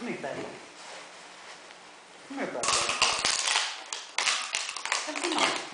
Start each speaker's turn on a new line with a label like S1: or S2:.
S1: Come bello. Come bello. Perché no?